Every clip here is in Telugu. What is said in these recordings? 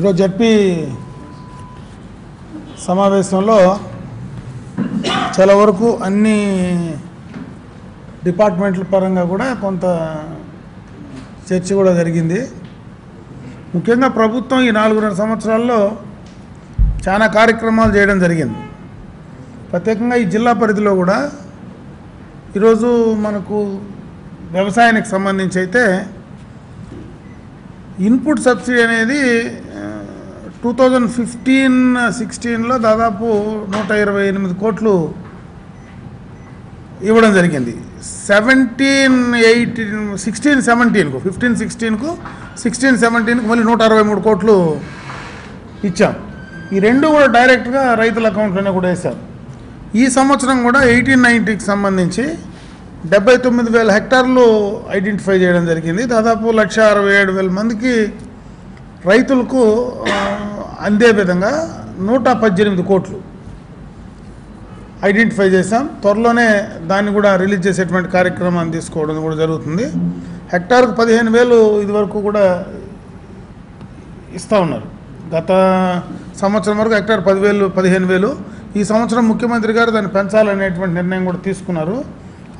ఈరోజు జడ్పీ సమావేశంలో చాలా వరకు అన్ని డిపార్ట్మెంట్ల పరంగా కూడా కొంత చర్చ కూడా జరిగింది. ముఖ్యంగా ప్రభుత్వం ఈ నాలుగున్నర సంవత్సరాల్లో చాలా కార్యక్రమాలు చేయడం జరిగింది. ప్రత్యేకంగా ఈ జిల్లా పరిధిలో కూడా ఈరోజు మనకు వ్యవసాయానికి సంబంధించి అయితే ఇన్పుట్ సబ్సిడీ అనేది టూ థౌజండ్ ఫిఫ్టీన్ సిక్స్టీన్లో దాదాపు నూట ఇరవై ఎనిమిది కోట్లు ఇవ్వడం జరిగింది. సెవెంటీన్ ఎయిటీన్ సిక్స్టీన్ సెవెంటీన్కు ఫిఫ్టీన్ సిక్స్టీన్కు సిక్స్టీన్ సెవెంటీన్కు మళ్ళీ నూట అరవై మూడు కోట్లు ఇచ్చాం. ఈ రెండు కూడా డైరెక్ట్గా రైతుల అకౌంట్లోనే కూడా వేశారు ఈ సంవత్సరం కూడా ఎయిటీన్ నైంటీకి సంబంధించి డెబ్బై తొమ్మిది వేల హెక్టార్లు ఐడెంటిఫై చేయడం జరిగింది. దాదాపు లక్ష అరవై ఏడు వేల మందికి రైతులకు అందే విధంగా నూట పద్దెనిమిది కోట్లు ఐడెంటిఫై చేశాం. త్వరలోనే దాన్ని కూడా రిలీజ్ చేసేటువంటి కార్యక్రమాన్ని తీసుకోవడం కూడా జరుగుతుంది. హెక్టార్కు పదిహేను వేలు ఇదివరకు కూడా ఇస్తూ ఉన్నారు. గత సంవత్సరం వరకు హెక్టార్ పదివేలు పదిహేను వేలు. ఈ సంవత్సరం ముఖ్యమంత్రి గారు దాన్ని పెంచాలనేటువంటి నిర్ణయం కూడా తీసుకున్నారు.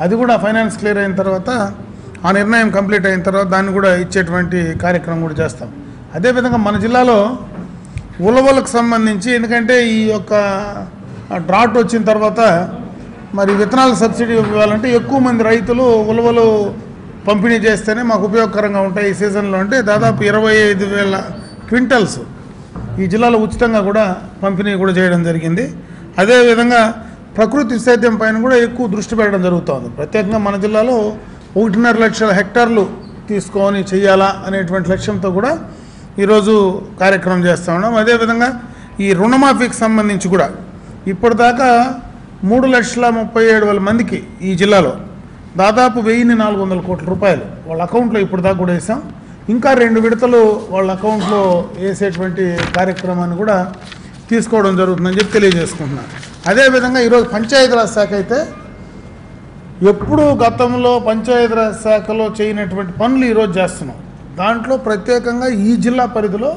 అది కూడా ఫైనాన్స్ క్లియర్ అయిన తర్వాత ఆ నిర్ణయం కంప్లీట్ అయిన తర్వాత దాన్ని కూడా ఇచ్చేటువంటి కార్యక్రమం కూడా చేస్తాం. అదేవిధంగా మన జిల్లాలో ఉలవలకు సంబంధించి ఎందుకంటే ఈ యొక్క డ్రాట్ వచ్చిన తర్వాత మరి విత్తనాల సబ్సిడీ ఇవ్వాలంటే ఎక్కువ మంది రైతులు ఉలవలు పంపిణీ చేస్తేనే మాకు ఉపయోగకరంగా ఉంటాయి ఈ సీజన్లో. అంటే దాదాపు ఇరవై ఐదు వేల క్వింటల్స్ ఈ జిల్లాలో ఉచితంగా కూడా పంపిణీ కూడా చేయడం జరిగింది. అదేవిధంగా ప్రకృతి సేద్యం పైన కూడా ఎక్కువ దృష్టి పెట్టడం జరుగుతోంది. ప్రత్యేకంగా మన జిల్లాలో ఒకటిన్నర లక్షల హెక్టార్లు తీసుకొని చేయాలా అనేటువంటి లక్ష్యంతో కూడా ఈరోజు కార్యక్రమం చేస్తూ ఉన్నాం. అదేవిధంగా ఈ రుణమాఫీకి సంబంధించి కూడా ఇప్పటిదాకా మూడు లక్షల ముప్పై ఏడు వేల మందికి ఈ జిల్లాలో దాదాపు వెయ్యిన్ని నాలుగు వందల కోట్ల రూపాయలు వాళ్ళ అకౌంట్లో ఇప్పటిదాకా కూడా వేసాం. ఇంకా రెండు విడతలు వాళ్ళ అకౌంట్లో వేసేటువంటి కార్యక్రమాన్ని కూడా తీసుకోవడం జరుగుతుందని చెప్పి తెలియజేసుకుంటున్నాను అదేవిధంగా ఈరోజు పంచాయతీరాజ్ శాఖ అయితే ఎప్పుడూ గతంలో పంచాయతీరాజ్ శాఖలో చేయనటువంటి పనులు ఈరోజు చేస్తున్నాం. దాంట్లో ప్రత్యేకంగా ఈ జిల్లా పరిధిలో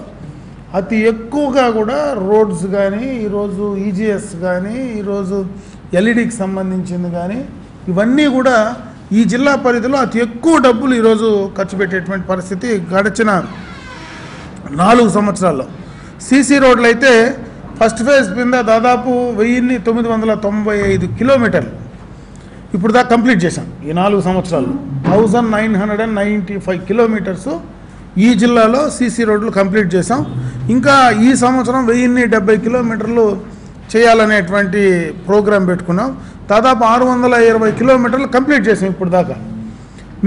అతి ఎక్కువగా కూడా రోడ్స్ కానీ ఈరోజు ఈజీఎస్ కానీ ఈరోజు ఎల్ఈడికి సంబంధించింది కానీ ఇవన్నీ కూడా ఈ జిల్లా పరిధిలో అతి ఎక్కువ డబ్బులు ఈరోజు ఖర్చు పెట్టేటువంటి పరిస్థితి గడిచిన నాలుగు సంవత్సరాల్లో. సీసీ రోడ్లు అయితే ఫస్ట్ ఫేజ్ కింద దాదాపు వెయ్యిన్ని తొమ్మిది వందల తొంభై ఐదు కిలోమీటర్లు ఇప్పుడు దాకా కంప్లీట్ చేశాం ఈ నాలుగు సంవత్సరాల్లో. Thousand nine hundred and ninety five kilometres ఈ జిల్లాలో సీసీ రోడ్లు కంప్లీట్ చేసాం ఇంకా ఈ సంవత్సరం వెయ్యిన్ని డెబ్బై కిలోమీటర్లు చేయాలనేటువంటి ప్రోగ్రాం పెట్టుకున్నాం. దాదాపు ఆరు వందల ఇరవై కిలోమీటర్లు కంప్లీట్ చేసాం ఇప్పుడు దాకా.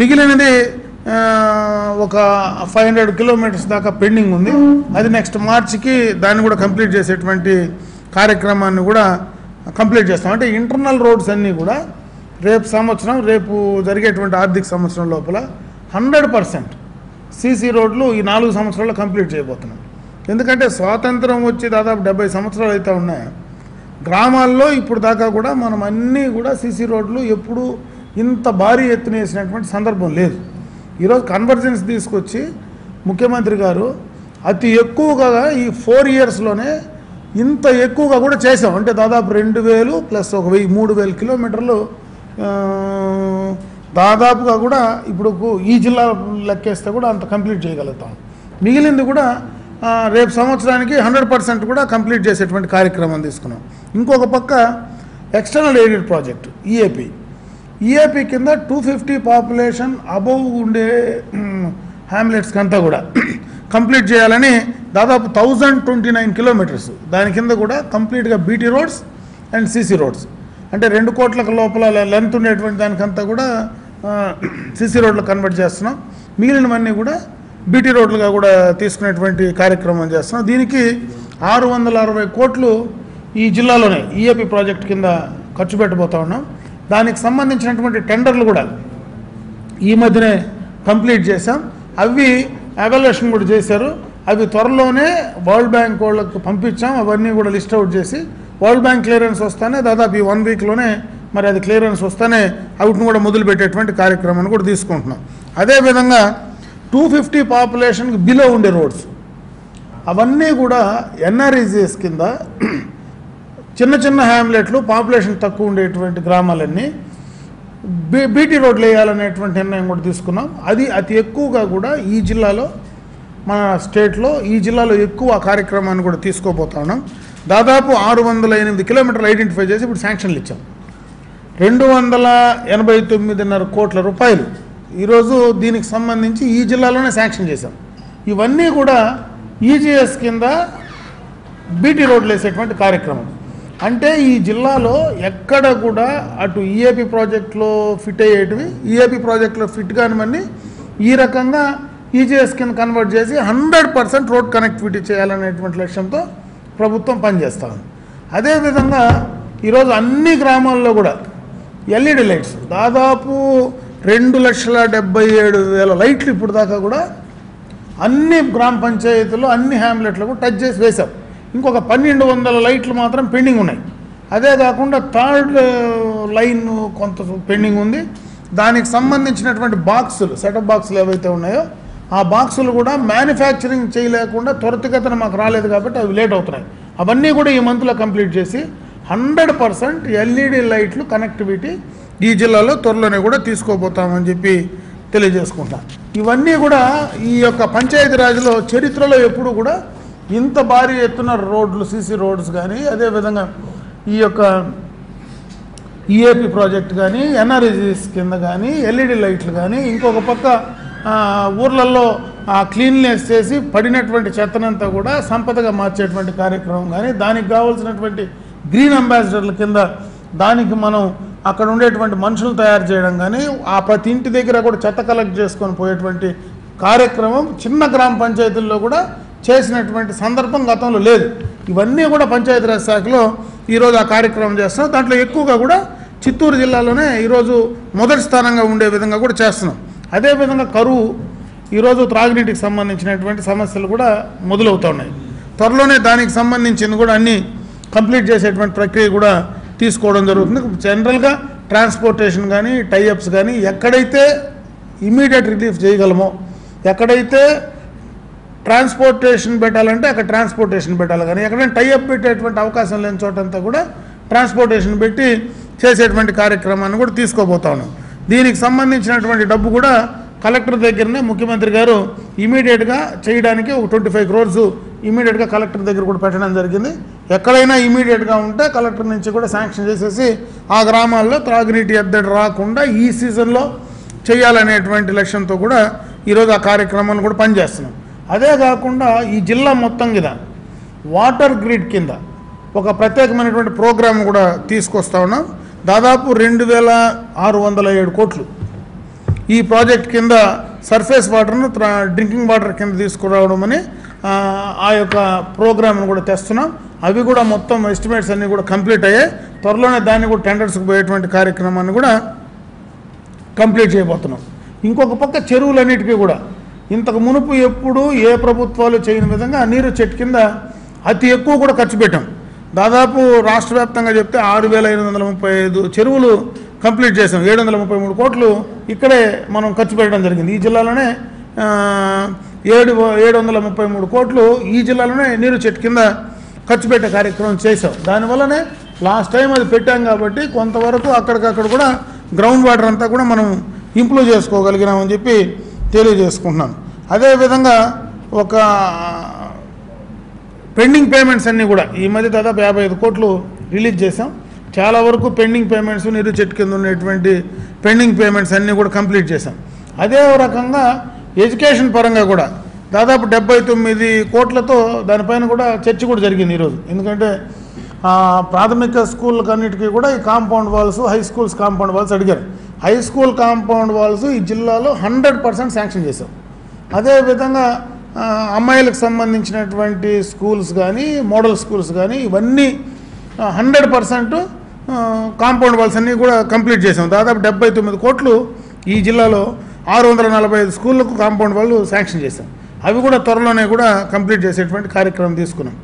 మిగిలినది ఒక ఫైవ్ హండ్రెడ్ కిలోమీటర్స్ దాకా పెండింగ్ ఉంది. అది నెక్స్ట్ మార్చికి దాన్ని కూడా కంప్లీట్ చేసేటువంటి కార్యక్రమాన్ని కూడా కంప్లీట్ చేస్తాం. అంటే ఇంటర్నల్ రోడ్స్ అన్నీ కూడా రేపు సంవత్సరం రేపు జరిగేటువంటి ఆర్థిక సంవత్సరం లోపల హండ్రెడ్ పర్సెంట్ సీసీ రోడ్లు ఈ నాలుగు సంవత్సరాల్లో కంప్లీట్ చేయబోతున్నాం ఎందుకంటే స్వాతంత్రం వచ్చి దాదాపు డెబ్బై సంవత్సరాలు అయితే ఉన్నాయి. గ్రామాల్లో ఇప్పుడు దాకా కూడా మనం అన్నీ కూడా సీసీ రోడ్లు ఎప్పుడు ఇంత భారీ ఎత్తున వేసినటువంటి సందర్భం లేదు. ఈరోజు కన్వర్జెన్స్ తీసుకొచ్చి ముఖ్యమంత్రి గారు అతి ఎక్కువగా ఈ ఫోర్ ఇయర్స్లోనే ఇంత ఎక్కువగా కూడా చేసాం అంటే దాదాపు రెండు వేలు ప్లస్ ఒక వెయ్యి మూడు వేల కిలోమీటర్లు దాదాపుగా కూడా ఇప్పుడు ఈ జిల్లా లెక్కేస్తే కూడా అంత కంప్లీట్ చేయగలుగుతాం. మిగిలింది కూడా రేపు సంవత్సరానికి హండ్రెడ్ పర్సెంట్ కూడా కంప్లీట్ చేసేటువంటి కార్యక్రమం తీసుకున్నాం. ఇంకొక పక్క external aided project EAP EAP కింద టూ ఫిఫ్టీ పాపులేషన్ అబవ్ ఉండే హ్యామ్లెట్స్కి అంతా కూడా కంప్లీట్ చేయాలని దాదాపు థౌజండ్ ట్వంటీ నైన్ కిలోమీటర్స్. దాని కింద కూడా కంప్లీట్గా BT roads and CC roads. అంటే రెండు కోట్లకు లోపల లెంత్ ఉండేటువంటి దానికంతా కూడా సిసి రోడ్లు కన్వర్ట్ చేస్తున్నాం. మిగిలినవన్నీ కూడా బీటీ రోడ్లుగా కూడా తీసుకునేటువంటి కార్యక్రమం చేస్తున్నాం. దీనికి ఆరు వందల అరవై కోట్లు ఈ జిల్లాలోనే ఈఏపీ ప్రాజెక్ట్ కింద ఖర్చు పెట్టబోతా ఉన్నాం. దానికి సంబంధించినటువంటి టెండర్లు కూడా ఈ మధ్యనే కంప్లీట్ చేశాం. అవి అవాల్యుయేషన్ కూడా చేశారు. అవి త్వరలోనే వరల్డ్ బ్యాంక్ వాళ్ళకి పంపించాం. అవన్నీ కూడా లిస్ట్ అవుట్ చేసి వరల్డ్ బ్యాంక్ క్లియరెన్స్ వస్తానే దాదాపు ఈ వన్ వీక్లోనే మరి అది క్లియరెన్స్ వస్తేనే అవుట్ను కూడా మొదలుపెట్టేటువంటి కార్యక్రమాన్ని కూడా తీసుకుంటున్నాం. అదేవిధంగా టూ ఫిఫ్టీ పాపులేషన్కి బిలో ఉండే రోడ్స్ అవన్నీ కూడా ఎన్ఆర్ఈజీఎస్ కింద చిన్న చిన్న హ్యామ్లెట్లు పాపులేషన్ తక్కువ ఉండేటువంటి గ్రామాలన్నీ బీ బీటీ రోడ్లు వేయాలనేటువంటి నిర్ణయం కూడా తీసుకున్నాం. అది అతి ఎక్కువగా కూడా ఈ జిల్లాలో మన స్టేట్లో ఈ జిల్లాలో ఎక్కువ ఆ కార్యక్రమాన్ని కూడా తీసుకోబోతా ఉన్నాం. దాదాపు ఆరు వందల ఎనిమిది కిలోమీటర్లు ఐడెంటిఫై చేసి ఇప్పుడు శాంక్షన్లు ఇచ్చాం. రెండు వందల ఎనభై తొమ్మిదిన్నర కోట్ల రూపాయలు. ఈరోజు దీనికి సంబంధించి ఈ జిల్లాలోనే శాంక్షన్ చేశాం. ఇవన్నీ కూడా ఈజీఎస్ కింద బీటీ రోడ్లు వేసేటువంటి కార్యక్రమం. అంటే ఈ జిల్లాలో ఎక్కడ కూడా అటు ఈఏపీ ప్రాజెక్టులో ఫిట్ అయ్యేటివి ఈఏపీ ప్రాజెక్ట్లో ఫిట్ కానివన్నీ ఈ రకంగా ఈజీఎస్ కింద కన్వర్ట్ చేసి హండ్రెడ్ పర్సెంట్ రోడ్ కనెక్టివిటీ చేయాలనేటువంటి లక్ష్యంతో ప్రభుత్వం పనిచేస్తా ఉంది. అదేవిధంగా ఈరోజు అన్ని గ్రామాల్లో కూడా ఎల్ఈడి లైట్స్. దాదాపు రెండు లక్షల డెబ్బై ఏడు వేల లైట్లు ఇప్పుడు దాకా కూడా అన్ని గ్రామ పంచాయతీలు అన్ని హ్యామ్లెట్లకు టచ్ చేసి వేశాం. ఇంకొక పన్నెండు వందల లైట్లు మాత్రం పెండింగ్ ఉన్నాయి. అదే కాకుండా థర్డ్ లైన్ కొంత పెండింగ్ ఉంది. దానికి సంబంధించినటువంటి బాక్సులు సెటప్ బాక్సులు ఏవైతే ఉన్నాయో ఆ బాక్సులు కూడా మ్యానుఫ్యాక్చరింగ్ చేయలేకుండా త్వరితగతిన మాకు రాలేదు కాబట్టి అవి లేట్ అవుతున్నాయి. అవన్నీ కూడా ఈ మంత్లో కంప్లీట్ చేసి హండ్రెడ్ పర్సెంట్ ఎల్ఈడి లైట్లు కనెక్టివిటీ ఈ జిల్లాలో త్వరలోనే కూడా తీసుకోబోతామని చెప్పి తెలియజేసుకుంటా. ఇవన్నీ కూడా ఈ యొక్క పంచాయతీరాజ్లో చరిత్రలో ఎప్పుడు కూడా ఇంత భారీ ఎత్తున రోడ్లు సీసీ రోడ్స్ కానీ అదేవిధంగా ఈ యొక్క ఈఏపీ ప్రాజెక్ట్ కానీ ఎన్ఆర్ఈజీస్ కింద కానీ ఎల్ఈడి లైట్లు కానీ ఇంకొక పక్క ఆ, ఊర్లలో క్లీన్నెస్ చేసి పడినటువంటి చెత్తనంతా కూడా సంపదగా మార్చేటువంటి కార్యక్రమం కానీ దానికి కావాల్సినటువంటి గ్రీన్ అంబాసిడర్ల కింద దానికి మనం అక్కడ ఉండేటువంటి మనుషులు తయారు చేయడం కానీ ఆ ప్రతి ఇంటి దగ్గర కూడా చెత్త కలెక్ట్ చేసుకొని పోయేటువంటి కార్యక్రమం చిన్న గ్రామ పంచాయతీల్లో కూడా చేసినటువంటి సందర్భం గతంలో లేదు. ఇవన్నీ కూడా పంచాయతీరాజ్ శాఖలో ఈరోజు ఆ కార్యక్రమం చేస్తున్నాం. దాంట్లో ఎక్కువగా కూడా చిత్తూరు జిల్లాలోనే ఈరోజు మొదటి స్థానంగా ఉండే విధంగా కూడా చేస్తున్నాం. అదేవిధంగా కరువు ఈరోజు త్రాగునీటికి సంబంధించినటువంటి సమస్యలు కూడా మొదలవుతున్నాయి త్వరలోనే దానికి సంబంధించింది కూడా అన్ని కంప్లీట్ చేసేటువంటి ప్రక్రియ కూడా తీసుకోవడం జరుగుతుంది. జనరల్గా ట్రాన్స్పోర్టేషన్ కానీ టైఅప్స్ కానీ ఎక్కడైతే ఇమీడియట్ రిలీఫ్ చేయగలమో ఎక్కడైతే ట్రాన్స్పోర్టేషన్ పెట్టాలంటే అక్కడ ట్రాన్స్పోర్టేషన్ పెట్టాలి. కానీ ఎక్కడైనా టైఅప్ పెట్టేటువంటి అవకాశం లేని చోటంతా కూడా ట్రాన్స్పోర్టేషన్ పెట్టి చేసేటువంటి కార్యక్రమాన్ని కూడా తీసుకోబోతా ఉన్నాం. దీనికి సంబంధించినటువంటి డబ్బు కూడా కలెక్టర్ దగ్గరనే ముఖ్యమంత్రి గారు ఇమీడియట్గా చేయడానికి ఒక ట్వంటీ ఫైవ్ క్రోర్స్ ఇమీడియట్గా కలెక్టర్ దగ్గర కూడా పెట్టడం జరిగింది. ఎక్కడైనా ఇమీడియట్గా ఉంటే కలెక్టర్ నుంచి కూడా శాంక్షన్ చేసేసి ఆ గ్రామాల్లో త్రాగునీటి ఎద్దడి రాకుండా ఈ సీజన్లో చేయాలనేటువంటి లక్ష్యంతో కూడా ఈరోజు ఆ కార్యక్రమాన్ని కూడా పనిచేస్తున్నాం. అదే కాకుండా ఈ జిల్లా మొత్తం కింద వాటర్ గ్రిడ్ కింద ఒక ప్రత్యేకమైనటువంటి ప్రోగ్రాం కూడా తీసుకొస్తా ఉన్నాం. దాదాపు రెండు వేల ఆరు వందల ఏడు కోట్లు ఈ ప్రాజెక్ట్ కింద సర్ఫేస్ వాటర్ను డ్రింకింగ్ వాటర్ కింద తీసుకురావడం అని ఆ, యొక్క ప్రోగ్రామ్ను కూడా తెస్తున్నాం. అవి కూడా మొత్తం ఎస్టిమేట్స్ అన్నీ కూడా కంప్లీట్ అయ్యాయి. త్వరలోనే దాన్ని కూడా టెండర్స్కి పోయేటువంటి కార్యక్రమాన్ని కూడా కంప్లీట్ చేయబోతున్నాం. ఇంకొక పక్క చెరువులన్నిటికీ కూడా. ఇంతకు మునుపు ఎప్పుడు ఏ ప్రభుత్వాలు చేయని విధంగా నీరు చెట్టు కింద అతి ఎక్కువ కూడా ఖర్చు పెట్టాం. దాదాపు రాష్ట్ర వ్యాప్తంగా చెప్తే ఆరు వేల ఐదు వందల ముప్పై ఐదు చెరువులు కంప్లీట్ చేసాం. ఏడు వందల ముప్పై మూడు కోట్లు ఇక్కడే మనం ఖర్చు పెట్టడం జరిగింది. ఈ జిల్లాలోనే ఏడు ఏడు వందల ముప్పై మూడు కోట్లు ఈ జిల్లాలోనే నీరు చెట్టు కింద ఖర్చు పెట్టే కార్యక్రమం చేసాం దానివల్లనే లాస్ట్ టైం అది పెట్టాం కాబట్టి కొంతవరకు అక్కడికక్కడ కూడా గ్రౌండ్ వాటర్ అంతా కూడా మనం ఇంప్రూవ్ చేసుకోగలిగినామని చెప్పి తెలియజేసుకుంటున్నాను అదేవిధంగా ఒక పెండింగ్ పేమెంట్స్ అన్నీ కూడా ఈ మధ్య దాదాపు యాభై ఐదు కోట్లు రిలీజ్ చేసాం చాలా వరకు పెండింగ్ పేమెంట్స్ నీరు చెట్టు కింద ఉన్నటువంటి పెండింగ్ పేమెంట్స్ అన్నీ కూడా కంప్లీట్ చేశాం. అదే రకంగా ఎడ్యుకేషన్ పరంగా కూడా దాదాపు డెబ్బై తొమ్మిది కోట్లతో దానిపైన కూడా చర్చ కూడా జరిగింది ఈరోజు ఎందుకంటే ప్రాథమిక స్కూల్ అన్నిటికీ కూడా ఈ compound walls high schools compound walls అడిగారు. హై స్కూల్ కాంపౌండ్ వాల్స్ ఈ జిల్లాలో హండ్రెడ్ పర్సెంట్ శాంక్షన్ చేశాం. అదేవిధంగా అమ్మాయిలకు సంబంధించినటువంటి స్కూల్స్ కానీ మోడల్ స్కూల్స్ కానీ ఇవన్నీ హండ్రెడ్ పర్సెంట్ కాంపౌండ్ వాల్స్ అన్నీ కూడా కంప్లీట్ చేసాం దాదాపు డెబ్బై తొమ్మిది కోట్లు ఈ జిల్లాలో ఆరు వందల నలభై ఐదు స్కూళ్ళకు కాంపౌండ్ వాళ్ళు శాంక్షన్ చేశాం అవి కూడా త్వరలోనే కూడా కంప్లీట్ చేసేటువంటి కార్యక్రమం తీసుకున్నాం.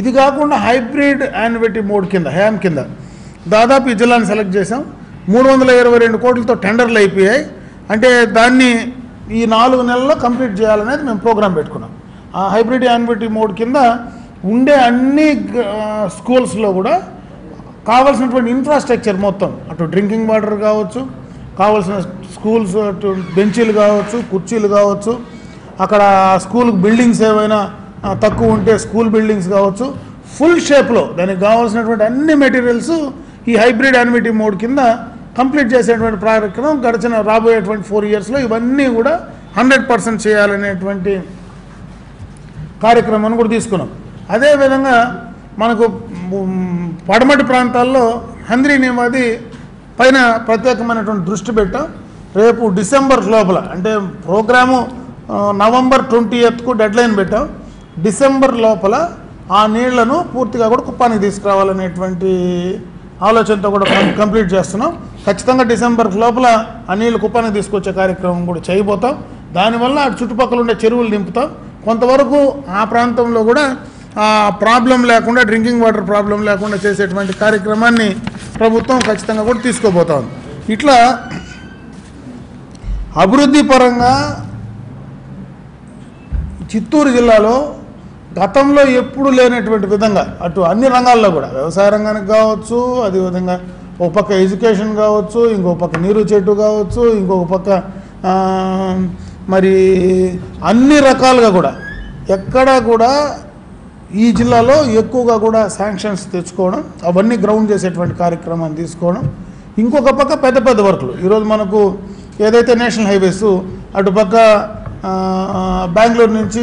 ఇది కాకుండా హైబ్రిడ్ యాన్యుటీ మోడ్ కింద హ్యామ్ కింద దాదాపు ఈ జిల్లాని సెలెక్ట్ చేసాం మూడు వందల ఇరవై రెండు కోట్లతో టెండర్లు అయిపోయాయి. అంటే దాన్ని ఈ నాలుగు నెలల్లో కంప్లీట్ చేయాలనేది మేము ప్రోగ్రాం పెట్టుకున్నాం. ఆ హైబ్రిడ్ యాన్విటీ మోడ్ కింద ఉండే అన్ని స్కూల్స్లో కూడా కావాల్సినటువంటి ఇన్ఫ్రాస్ట్రక్చర్ మొత్తం అటు డ్రింకింగ్ వాటర్ కావచ్చు కావాల్సిన స్కూల్స్ అటు బెంచీలు కావచ్చు కుర్చీలు కావచ్చు అక్కడ స్కూల్ బిల్డింగ్స్ ఏవైనా తక్కువ ఉంటే స్కూల్ బిల్డింగ్స్ కావచ్చు ఫుల్ షేప్లో దానికి కావాల్సినటువంటి అన్ని మెటీరియల్స్ ఈ హైబ్రిడ్ యానిమిటీ మోడ్ కింద కంప్లీట్ చేసేటువంటి కార్యక్రమం గడిచిన రాబోయేటువంటి ఫోర్ ఇయర్స్లో ఇవన్నీ కూడా హండ్రెడ్ పర్సెంట్ చేయాలనేటువంటి కార్యక్రమాన్ని కూడా తీసుకున్నాం. అదేవిధంగా మనకు పడమటి ప్రాంతాల్లో హంద్రీ నియమాది పైన ప్రత్యేకమైనటువంటి దృష్టి పెట్టాం. రేపు డిసెంబర్ లోపల అంటే ప్రోగ్రాము నవంబర్ ట్వంటీ ఎయిత్కు డెడ్ లైన్ పెట్టాం. డిసెంబర్ లోపల ఆ నీళ్ళను పూర్తిగా కూడా కుప్పానికి తీసుకురావాలనేటువంటి ఆలోచనతో కూడా కంప్లీట్ చేస్తున్నాం. ఖచ్చితంగా డిసెంబర్ లోపల ఆ నీళ్ళు కుప్పానికి తీసుకొచ్చే కార్యక్రమం కూడా చేయబోతాం. దానివల్ల అటు చుట్టుపక్కల ఉండే చెరువులు నింపుతాం. కొంతవరకు ఆ ప్రాంతంలో కూడా ప్రాబ్లం లేకుండా డ్రింకింగ్ వాటర్ ప్రాబ్లం లేకుండా చేసేటువంటి కార్యక్రమాన్ని ప్రభుత్వం ఖచ్చితంగా కూడా తీసుకోబోతా ఉంది. ఇట్లా అభివృద్ధి పరంగా చిత్తూరు జిల్లాలో గతంలో ఎప్పుడు లేనటువంటి విధంగా అటు అన్ని రంగాల్లో కూడా వ్యవసాయ రంగానికి కావచ్చు అదేవిధంగా ఒక పక్క ఎడ్యుకేషన్ కావచ్చు ఇంకో పక్క నీరు చెట్టు కావచ్చు ఇంకొక పక్క మరి అన్ని రకాలుగా కూడా ఎక్కడా కూడా ఈ జిల్లాలో ఎక్కువగా కూడా శాంక్షన్స్ తెచ్చుకోవడం అవన్నీ గ్రౌండ్ చేసేటువంటి కార్యక్రమాన్ని తీసుకోవడం. ఇంకొక పక్క పెద్ద పెద్ద వర్క్లు. ఈరోజు మనకు ఏదైతే నేషనల్ హైవేస్ అటుపక్క బెంగళూరు నుంచి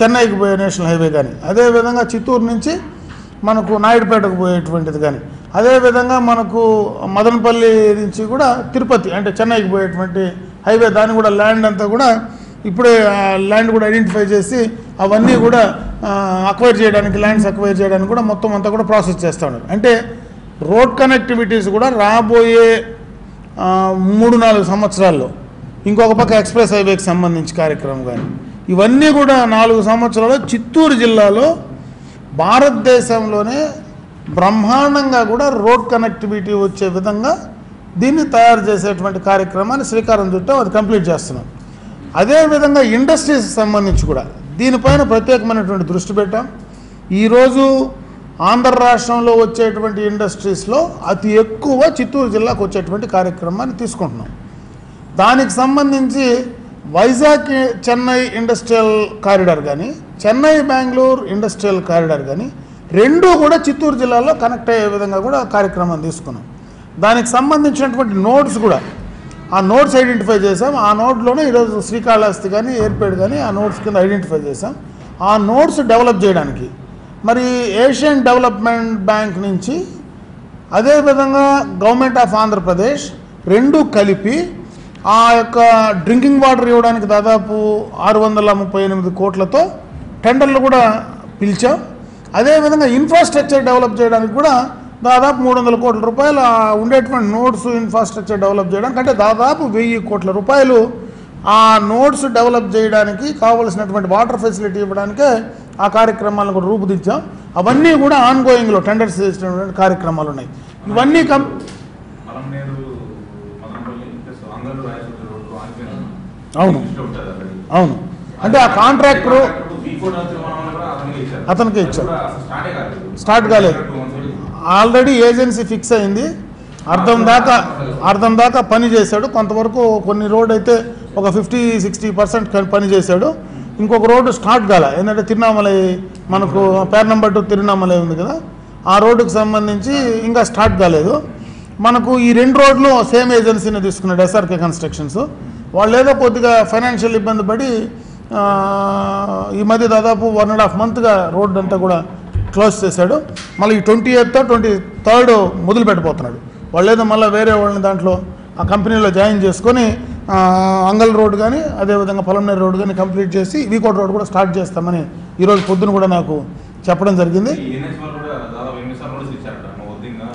చెన్నైకి పోయే నేషనల్ హైవే కానీ అదేవిధంగా చిత్తూరు నుంచి మనకు నాయుడుపేటకు పోయేటువంటిది కానీ అదేవిధంగా మనకు మదనపల్లి నుంచి కూడా తిరుపతి అంటే చెన్నైకి పోయేటువంటి హైవే దాన్ని కూడా ల్యాండ్ అంతా కూడా ఇప్పుడే ల్యాండ్ కూడా ఐడెంటిఫై చేసి అవన్నీ కూడా అక్వైర్ చేయడానికి ల్యాండ్స్ అక్వైర్ చేయడానికి కూడా మొత్తం అంతా కూడా ప్రాసెస్ చేస్తూ ఉన్నారు. అంటే రోడ్ కనెక్టివిటీస్ కూడా రాబోయే మూడు నాలుగు సంవత్సరాల్లో ఇంకొక పక్క ఎక్స్ప్రెస్ హైవేకి సంబంధించి కార్యక్రమం కానీ ఇవన్నీ కూడా నాలుగు సంవత్సరాలు చిత్తూరు జిల్లాలో భారతదేశంలోనే బ్రహ్మాండంగా కూడా రోడ్ కనెక్టివిటీ వచ్చే విధంగా దీన్ని తయారు చేసేటువంటి కార్యక్రమాన్ని శ్రీకారం చుట్టాం అది కంప్లీట్ చేస్తున్నాం. అదేవిధంగా ఇండస్ట్రీస్కి సంబంధించి కూడా దీనిపైన ప్రత్యేకమైనటువంటి దృష్టి పెట్టాం. ఈరోజు ఆంధ్ర రాష్ట్రంలో వచ్చేటువంటి ఇండస్ట్రీస్లో అతి ఎక్కువ చిత్తూరు జిల్లాకు వచ్చేటువంటి కార్యక్రమాన్ని తీసుకుంటున్నాం. దానికి సంబంధించి వైజాగ్ చెన్నై ఇండస్ట్రియల్ కారిడార్ కానీ చెన్నై బెంగళూరు ఇండస్ట్రియల్ కారిడార్ కానీ రెండూ కూడా చిత్తూరు జిల్లాలో కనెక్ట్ అయ్యే విధంగా కూడా కార్యక్రమం తీసుకున్నాం. దానికి సంబంధించినటువంటి నోట్స్ కూడా ఆ నోట్స్ ఐడెంటిఫై చేసాం ఆ నోట్లోనే ఈరోజు శ్రీకాళహస్తి కానీ ఏర్పేడ్ కానీ ఆ నోట్స్ కింద ఐడెంటిఫై చేసాం ఆ నోట్స్ డెవలప్ చేయడానికి. మరి ఏషియన్ డెవలప్మెంట్ బ్యాంక్ నుంచి అదేవిధంగా గవర్నమెంట్ ఆఫ్ ఆంధ్రప్రదేశ్ రెండు కలిపి ఆ యొక్క డ్రింకింగ్ వాటర్ ఇవ్వడానికి దాదాపు ఆరు వందల ముప్పై ఎనిమిది కోట్లతో టెండర్లు కూడా పిలిచాం. అదేవిధంగా ఇన్ఫ్రాస్ట్రక్చర్ డెవలప్ చేయడానికి కూడా దాదాపు మూడు వందల కోట్ల రూపాయలు ఉండేటువంటి నోట్స్ ఇన్ఫ్రాస్ట్రక్చర్ డెవలప్ చేయడానికి అంటే దాదాపు వెయ్యి కోట్ల రూపాయలు ఆ నోట్స్ డెవలప్ చేయడానికి కావలసినటువంటి వాటర్ ఫెసిలిటీ ఇవ్వడానికే ఆ కార్యక్రమాలను కూడా రూపుదిద్దాం అవన్నీ కూడా ఆన్ గోయింగ్లో టెండర్స్ చేసినటువంటి కార్యక్రమాలు ఉన్నాయి. ఇవన్నీ కం అవును. అవును. అంటే ఆ కాంట్రాక్టరు అతనికే ఇచ్చారు. స్టార్టే కాలేదు. ఆల్రెడీ ఏజెన్సీ ఫిక్స్ అయింది. అర్థం దాకా అర్థం దాకా పని చేశాడు. కొంతవరకు కొన్ని రోడ్ అయితే ఒక ఫిఫ్టీ సిక్స్టీ పర్సెంట్ పని చేశాడు. ఇంకొక రోడ్డు స్టార్ట్ కాల. ఏంటంటే తిరునామలై మనకు పేరు నెంబర్ టూ తిరునామలై ఉంది కదా. ఆ రోడ్డుకు సంబంధించి ఇంకా స్టార్ట్ కాలేదు. మనకు ఈ రెండు రోడ్లు సేమ్ ఏజెన్సీని తీసుకున్నాడు ఎస్ఆర్కే కన్స్ట్రక్షన్స్. వాళ్ళు ఏదో కొద్దిగా ఫైనాన్షియల్ ఇబ్బంది పడి ఈ మధ్య దాదాపు వన్ అండ్ హాఫ్ మంత్గా రోడ్డు అంతా కూడా క్లోజ్ చేశాడు. మళ్ళీ ఈ ట్వంటీ ఎయిత్ ట్వంటీ థర్డ్ మొదలు పెట్టబోతున్నాడు. వాళ్ళు ఏదో మళ్ళీ వేరే వాళ్ళని దాంట్లో ఆ కంపెనీలో జాయిన్ చేసుకొని అంగల్ రోడ్ కానీ అదేవిధంగా పొలంనేరు రోడ్ కానీ కంప్లీట్ చేసి వీకోట్ రోడ్ కూడా స్టార్ట్ చేస్తామని ఈరోజు పొద్దున కూడా నాకు చెప్పడం జరిగింది.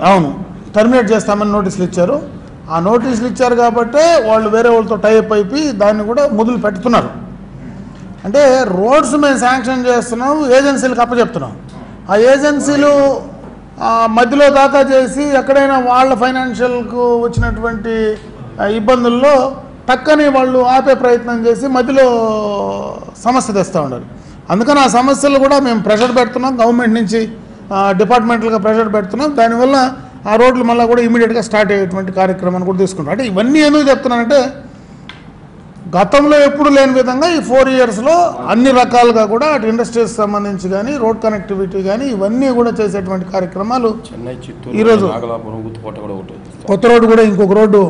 అవును. టర్మినేట్ చేస్తామని నోటీసులు ఇచ్చారు. ఆ నోటీసులు ఇచ్చారు కాబట్టే వాళ్ళు వేరే వాళ్ళతో టైప్ అయిపోయి దాన్ని కూడా మొదలు పెడుతున్నారు. అంటే రోడ్స్ మేము శాంక్షన్ చేస్తున్నాం ఏజెన్సీలకు అప్పచెప్తున్నాం. ఆ ఏజెన్సీలు మధ్యలో దాకా చేసి ఎక్కడైనా వాళ్ళ ఫైనాన్షియల్కు వచ్చినటువంటి ఇబ్బందుల్లో టక్కని వాళ్ళు ఆపే ప్రయత్నం చేసి మధ్యలో సమస్య తెస్తూ ఉండాలి అందుకని ఆ సమస్యలు కూడా మేము ప్రెషర్ పెడుతున్నాం గవర్నమెంట్ నుంచి డిపార్ట్మెంట్లుగా ప్రెషర్ పెడుతున్నాం. దానివల్ల ఆ రోడ్లు మళ్ళీ కూడా ఇమీడియట్గా స్టార్ట్ అయ్యేటువంటి కార్యక్రమాన్ని కూడా తీసుకుంటాం. అంటే ఇవన్నీ ఎందుకు చెప్తున్నానంటే గతంలో ఎప్పుడు లేని విధంగా ఈ ఫోర్ ఇయర్స్లో అన్ని రకాలుగా కూడా అటు ఇండస్ట్రీస్ సంబంధించి కానీ రోడ్ కనెక్టివిటీ కానీ ఇవన్నీ కూడా చేసేటువంటి కార్యక్రమాలు చెన్నై చిత్తూరు ఈరోజు- కొత్త రోడ్డు కూడా ఇంకొక రోడ్డు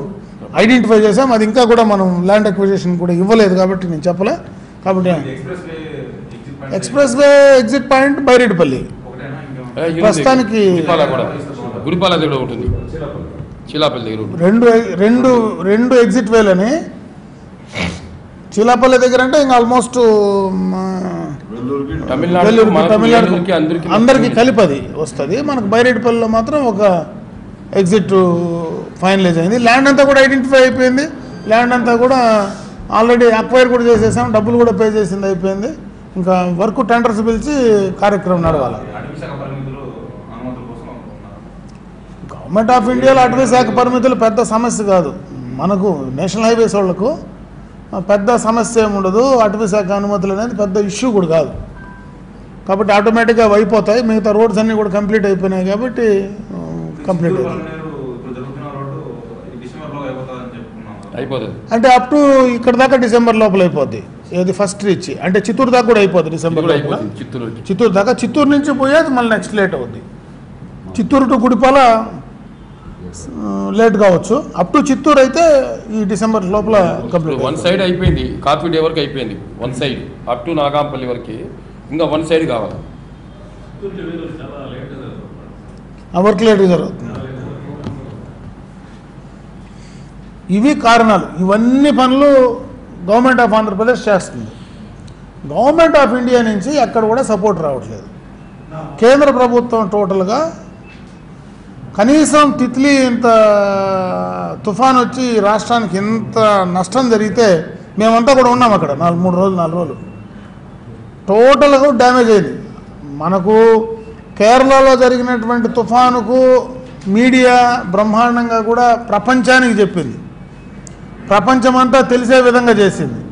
ఐడెంటిఫై చేసాం అది ఇంకా కూడా మనం ల్యాండ్ అక్విజిషన్ కూడా ఇవ్వలేదు కాబట్టి నేను చెప్పలే. కాబట్టి express way exit point Byreddipalli. ప్రస్తుతానికి- గుడిపాల దగ్గర ఒకటి రెండు రెండు రెండు ఎగ్జిట్ వేలని చిలాపల్లి దగ్గర అంటే ఇంకా ఆల్మోస్ట్ తమిళనాడు అందరికీ అందరికీ కలిపది వస్తుంది. మనకు బైరెడ్డిపల్లిలో మాత్రం ఒక ఎగ్జిట్ ఫైనలైజ్ అయింది. ల్యాండ్ అంతా కూడా ఐడెంటిఫై అయిపోయింది. ల్యాండ్ అంతా కూడా ఆల్రెడీ అక్వైర్ కూడా చేసేసాం. డబ్బులు కూడా పే చేసింది అయిపోయింది. ఇంకా వర్క్ టెండర్స్ పిలిచి కార్యక్రమం నడవాలి. గవర్నమెంట్ ఆఫ్ ఇండియాలో అటవీ శాఖ పరిమితులు పెద్ద సమస్య కాదు. మనకు నేషనల్ హైవేస్ వాళ్ళకు ఆ, పెద్ద సమస్య ఏమి ఉండదు. అటవీ శాఖ అనుమతులు అనేది పెద్ద ఇష్యూ కూడా కాదు. కాబట్టి ఆటోమేటిక్గా అవి అయిపోతాయి. మిగతా రోడ్స్ అన్నీ కూడా కంప్లీట్ అయిపోయినాయి కాబట్టి కంప్లీట్. అయిపోతుంది. అంటే అప్ టు ఇక్కడ దాకా డిసెంబర్ లోపల అయిపోద్ది. ఏది ఫస్ట్ రీచ్ అంటే చిత్తూరు దాకా కూడా అయిపోద్ది డిసెంబర్ చిత్తూరు చిత్తూరు దాకా చిత్తూరు నుంచి పోయేది మళ్ళీ నెక్స్ట్ లేట్ అవుద్ది. చిత్తూరు టు గుడిపాల లేట్ కావచ్చు. అప్ టు చిత్తూరు అయితే ఈ డిసెంబర్ లోపల కంప్లీట్ వన్ సైడ్ అయిపోయింది. కాఫీ డే వరకు అయిపోయింది. One side up to Nagampalli వరకు. ఇంకా వన్ సైడ్ కావాలి. వర్క్ లేట్ జరుగుతుంది. ఇవి కారణాలు. ఇవన్నీ పనులు గవర్నమెంట్ ఆఫ్ ఆంధ్రప్రదేశ్ చేస్తుంది. గవర్నమెంట్ ఆఫ్ ఇండియా నుంచి ఎక్కడ కూడా సపోర్ట్ రావట్లేదు. కేంద్ర ప్రభుత్వం టోటల్గా కనీసం తిత్లీ ఇంత తుఫాన్ వచ్చి ఈ రాష్ట్రానికి ఇంత నష్టం జరిగితే మేమంతా కూడా ఉన్నాం అక్కడ. నాలుగు మూడు రోజులు నాలుగు రోజులు. టోటల్గా డ్యామేజ్ అయింది. మనకు కేరళలో జరిగినటువంటి తుఫానుకు మీడియా బ్రహ్మాండంగా కూడా ప్రపంచానికి చెప్పింది. ప్రపంచమంతా తెలిసే విధంగా చేసింది.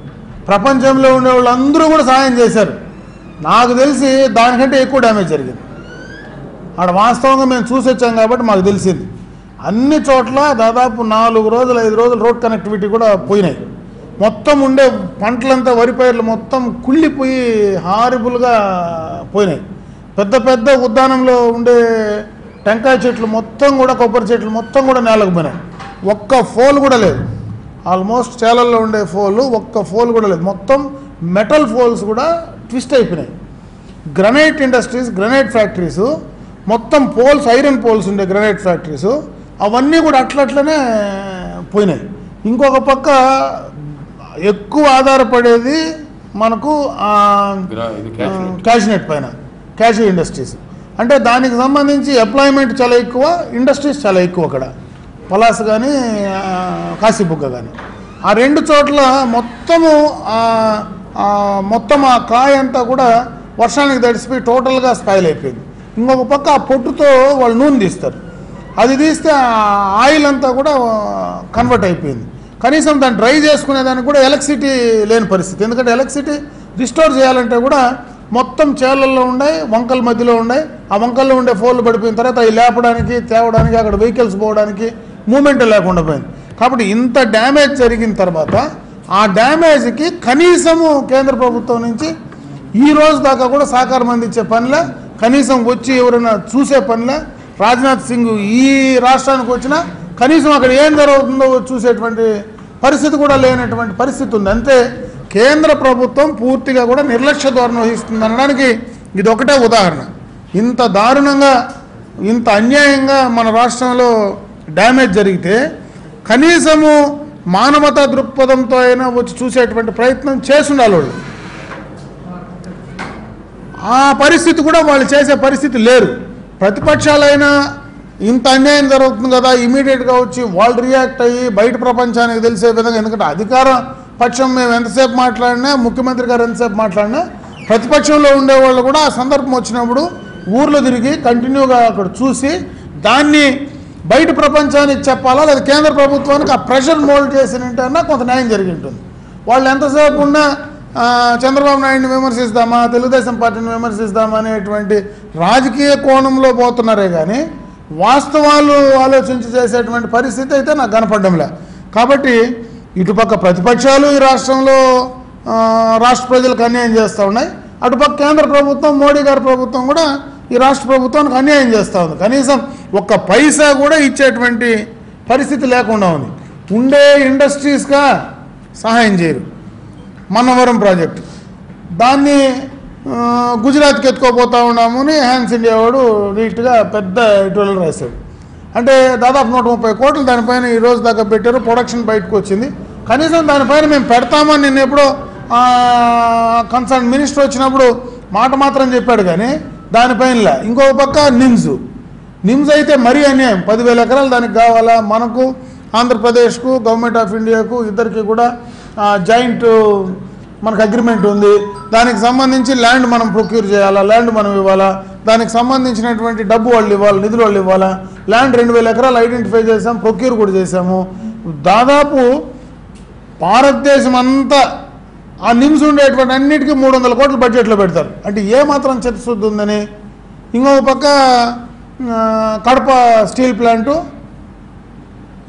ప్రపంచంలో ఉండే వాళ్ళందరూ కూడా సహాయం చేశారు. నాకు తెలిసి దానికంటే ఎక్కువ డ్యామేజ్ జరిగింది. ఆడ వాస్తవంగా మేము చూసి వచ్చాం కాబట్టి మాకు తెలిసింది. అన్ని చోట్ల దాదాపు నాలుగు రోజులు ఐదు రోజులు రోడ్ కనెక్టివిటీ కూడా పోయినాయి. మొత్తం ఉండే పంటలంతా వరి పైర్లు మొత్తం కుళ్ళిపోయి హారిబుల్గా పోయినాయి. పెద్ద పెద్ద ఉద్యానంలో ఉండే టెంకాయ చెట్లు మొత్తం కూడా కొబ్బరి చెట్లు మొత్తం కూడా నేలకు పోయినాయి. ఒక్క ఫోల్ కూడా లేదు. ఆల్మోస్ట్ చేలల్లో ఉండే ఫోల్ ఒక్క ఫోల్ కూడా లేదు. మొత్తం మెటల్ ఫోల్స్ కూడా ట్విస్ట్ అయిపోయినాయి. గ్రనైట్ ఇండస్ట్రీస్ గ్రనైట్ ఫ్యాక్టరీస్ మొత్తం పోల్స్ ఐరన్ పోల్స్ ఉండే గ్రనైట్ ఫ్యాక్టరీస్ అవన్నీ కూడా అట్లట్లనే పోయినాయి. ఇంకొక పక్క ఎక్కువ ఆధారపడేది మనకు. క్యాషినెట్ పైన క్యాషియో ఇండస్ట్రీస్ అంటే దానికి సంబంధించి ఎంప్లాయ్మెంట్ చాలా ఎక్కువ ఇండస్ట్రీస్ చాలా ఎక్కువ అక్కడ. పలాస్ కానీ కాశీబుగ్గ కానీ ఆ రెండు చోట్ల మొత్తము మొత్తం ఆ కాయ అంతా కూడా వర్షానికి తడిసిపోయి టోటల్గా స్పాయిల్ అయిపోయింది. ఇంకొక పక్క ఆ పొట్టుతో వాళ్ళు నూనె తీస్తారు. అది తీస్తే ఆయిల్ అంతా కూడా కన్వర్ట్ అయిపోయింది. కనీసం దాన్ని డ్రై చేసుకునేదానికి కూడా ఎలక్ట్రిసిటీ లేని పరిస్థితి. ఎందుకంటే ఎలక్ట్రిసిటీ రిస్టోర్ చేయాలంటే కూడా మొత్తం చేలల్లో ఉన్నాయి వంకల మధ్యలో ఉన్నాయి. ఆ వంకల్లో ఉండే ఫోన్లు పడిపోయిన తర్వాత అవి లేపడానికి తేవడానికి అక్కడ వెహికల్స్ పోవడానికి మూమెంట్ లేకుండా పోయింది. కాబట్టి ఇంత డ్యామేజ్ జరిగిన తర్వాత ఆ డ్యామేజ్కి కనీసము కేంద్ర ప్రభుత్వం నుంచి ఈ రోజు దాకా కూడా సహకారం అందించే పనిలో. కనీసం వచ్చి ఎవరైనా చూసే పనిలో రాజ్నాథ్ సింగ్ ఈ రాష్ట్రానికి వచ్చినా కనీసం అక్కడ ఏం జరుగుతుందో చూసేటువంటి పరిస్థితి కూడా లేనటువంటి పరిస్థితి ఉంది. అంతే కేంద్ర ప్రభుత్వం పూర్తిగా కూడా నిర్లక్ష్య ధోరణి వహిస్తుంది అనడానికి ఇది ఒకటే ఉదాహరణ. ఇంత దారుణంగా ఇంత అన్యాయంగా మన రాష్ట్రంలో డ్యామేజ్ జరిగితే కనీసము మానవతా దృక్పథంతో అయినా వచ్చి చూసేటువంటి ప్రయత్నం చేస్తుండాలి వాళ్ళు. ఆ పరిస్థితి కూడా వాళ్ళు చేసే పరిస్థితి లేరు. ప్రతిపక్షాలైనా ఇంత అన్యాయం జరుగుతుంది కదా ఇమీడియట్గా వచ్చి వాళ్ళు రియాక్ట్ అయ్యి బయట ప్రపంచానికి తెలిసే విధంగా ఎందుకంటే అధికార పక్షం మేము ఎంతసేపు మాట్లాడినా ముఖ్యమంత్రి గారు ఎంతసేపు మాట్లాడినా ప్రతిపక్షంలో ఉండేవాళ్ళు కూడా ఆ సందర్భం వచ్చినప్పుడు ఊర్లో తిరిగి కంటిన్యూగా అక్కడ చూసి దాన్ని బయట ప్రపంచానికి చెప్పాలా లేదా కేంద్ర ప్రభుత్వానికి ఆ ప్రెషర్ మోల్డ్ చేసినట్టన్నా కొంత న్యాయం జరిగి ఉంటుంది. వాళ్ళు ఎంతసేపు ఉన్నా చంద్రబాబు నాయుడిని విమర్శిస్తామా తెలుగుదేశం పార్టీని విమర్శిస్తామా అనేటువంటి రాజకీయ కోణంలో పోతున్నారే కానీ వాస్తవాలు ఆలోచించి చేసేటువంటి పరిస్థితి అయితే నాకు కనపడడంలే. కాబట్టి ఇటుపక్క ప్రతిపక్షాలు ఈ రాష్ట్రంలో రాష్ట్ర ప్రజలకు అన్యాయం చేస్తూ ఉన్నాయి. అటుపక్క కేంద్ర ప్రభుత్వం మోడీ గారి ప్రభుత్వం కూడా ఈ రాష్ట్ర ప్రభుత్వానికి అన్యాయం చేస్తూ ఉంది. కనీసం ఒక్క పైసా కూడా ఇచ్చేటువంటి పరిస్థితి లేకుండా ఉంది. ఉండే ఇండస్ట్రీస్గా సహాయం చేయరు. మన్నవరం ప్రాజెక్ట్. దాన్ని గుజరాత్కి ఎత్తుకోపోతా ఉన్నాము అని హ్యాన్స్ ఇండియా వాడు నీట్గా పెద్ద ఎటువల్ రాశాడు. అంటే దాదాపు నూట ముప్పై కోట్లు దానిపైన ఈ రోజు దాకా పెట్టారు ప్రొడక్షన్ బయటకు వచ్చింది. కనీసం దానిపైన మేము పెడతామని నేను ఎప్పుడో కన్సర్న్ మినిస్టర్ వచ్చినప్పుడు మాట మాత్రం చెప్పాడు కానీ దానిపైన ఇంకో పక్క నిమ్స్. నిమ్స్ అయితే మరీ అన్యాయం. పదివేల ఎకరాలు దానికి కావాలా? మనకు ఆంధ్రప్రదేశ్కు గవర్నమెంట్ ఆఫ్ ఇండియాకు ఇద్దరికి కూడా జాయింట్ మనకు అగ్రిమెంట్ ఉంది. దానికి సంబంధించి ల్యాండ్ మనం ప్రొక్యూర్ చేయాలా? ల్యాండ్ మనం ఇవ్వాలా? దానికి సంబంధించినటువంటి డబ్బు వాళ్ళు ఇవ్వాలి? నిధులు వాళ్ళు ఇవ్వాలా? ల్యాండ్ రెండు వేల ఎకరాలు ఐడెంటిఫై చేసాం ప్రొక్యూర్ కూడా చేసాము. దాదాపు భారతదేశం అంతా ఆ నిమ్స్ ఉండేటువంటి అన్నిటికీ మూడు వందల కోట్ల బడ్జెట్లో పెడతారు. అంటే ఏ మాత్రం చిత్తశుద్ధి ఉందని. ఇంకొక పక్క కడప స్టీల్ ప్లాంటు.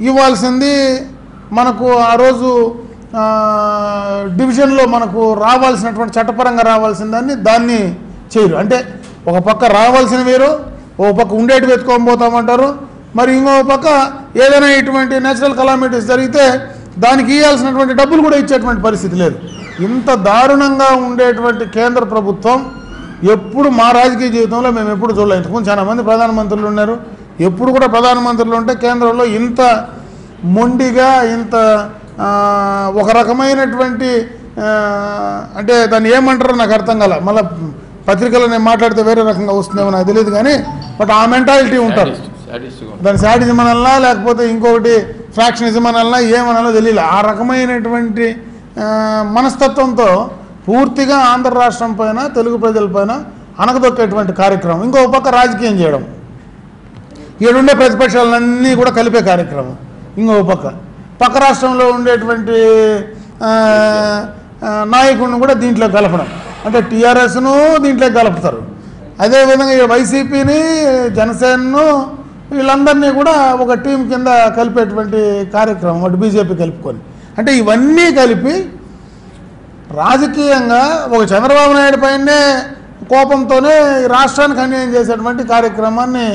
ఇవ్వాల్సింది మనకు ఆ రోజు డివిజన్లో మనకు రావాల్సినటువంటి చట్టపరంగా రావాల్సిన దాన్ని దాన్ని చేయరు. అంటే ఒక పక్క రావాల్సిన వేరు ఒక పక్క ఉండేటి వెతుకొని పోతామంటారు. మరి ఇంకో పక్క ఏదైనా ఇటువంటి నేచురల్ కలామిటీస్ జరిగితే దానికి ఇవ్వాల్సినటువంటి డబ్బులు కూడా ఇచ్చేటువంటి పరిస్థితి లేదు. ఇంత దారుణంగా ఉండేటువంటి కేంద్ర ప్రభుత్వం ఎప్పుడు మా రాజకీయ జీవితంలో మేము ఎప్పుడు చూడలేదు. ఇంతకుముందు చాలా మంది ప్రధానమంత్రులు ఉన్నారు. ఎప్పుడు కూడా ప్రధానమంత్రులు ఉంటే కేంద్రంలో ఇంత మొండిగా ఇంత ఒక రకమైనటువంటి అంటే దాన్ని ఏమంటారో నాకు అర్థం కాల. మళ్ళీ పత్రికలో నేను మాట్లాడితే వేరే రకంగా వస్తుందేమో నాకు తెలియదు కానీ బట్ ఆ మెంటాలిటీ ఉంటారు. దాని శాడిజం అనాలనా లేకపోతే ఇంకొకటి ఫ్యాక్షనిజం అనాలనా ఏమనాలో తెలియలే. ఆ రకమైనటువంటి మనస్తత్వంతో పూర్తిగా ఆంధ్ర రాష్ట్రం పైన తెలుగు ప్రజల పైన అనగదొక్కేటువంటి కార్యక్రమం. ఇంకో పక్క రాజకీయం చేయడం. ఈడుండే ప్రతిపక్షాలన్నీ కూడా కలిపే కార్యక్రమం. ఇంకో పక్క. పక్క రాష్ట్రంలో ఉండేటువంటి నాయకుడిని కూడా దీంట్లో కలపడం. అంటే టీఆర్ఎస్ను దీంట్లో కలుపుతారు. అదేవిధంగా ఈ వైసీపీని జనసేనను వీళ్ళందరినీ కూడా ఒక టీం కింద కలిపేటువంటి కార్యక్రమం అటు బీజేపీ కలుపుకొని. అంటే ఇవన్నీ కలిపి రాజకీయంగా ఒక చంద్రబాబు నాయుడు పైనే కోపంతోనే ఈ రాష్ట్రానికి అన్యాయం చేసేటువంటి కార్యక్రమాన్ని